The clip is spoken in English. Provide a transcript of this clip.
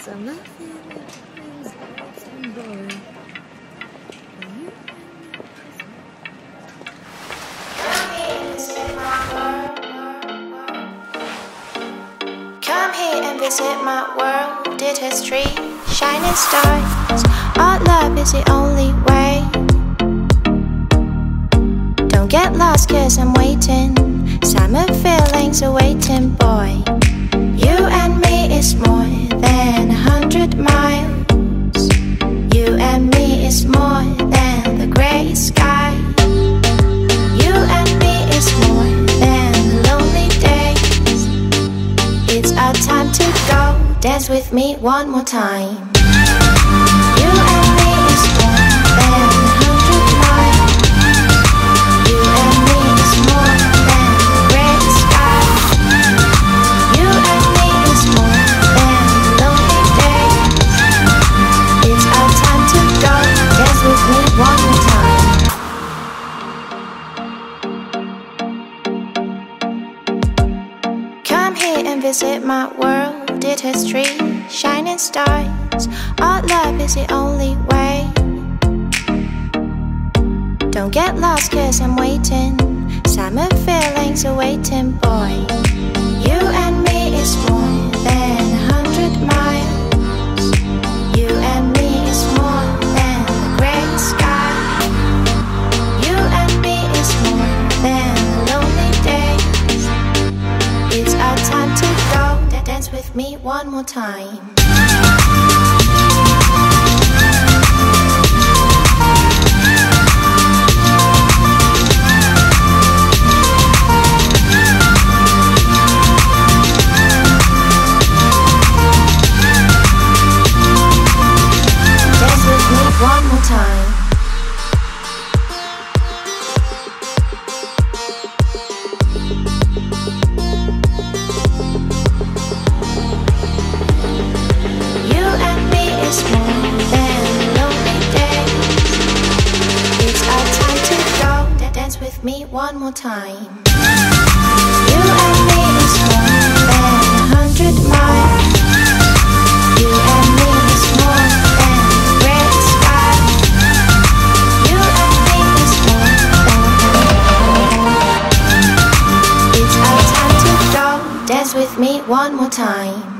So nothing is and boring. Come here and visit my world. Did history, shining stars. Our love is the only way. Don't get lost, cause I'm waiting. Summer feelings are waiting, boy. You and me is more than a hundred miles. You and me is more than the gray sky. You and me is more than lonely days. It's our time to go. Dance with me one more time. You and visit my world. Did history, shining stars. Our love is the only way. Don't get lost, cause I'm waiting. Summer feelings are waiting, boy. Dance with me one more time. With me one more time. You and me is more than a hundred miles. You and me is more than the red sky. You and me is more than It's our time to go. Dance with me one more time.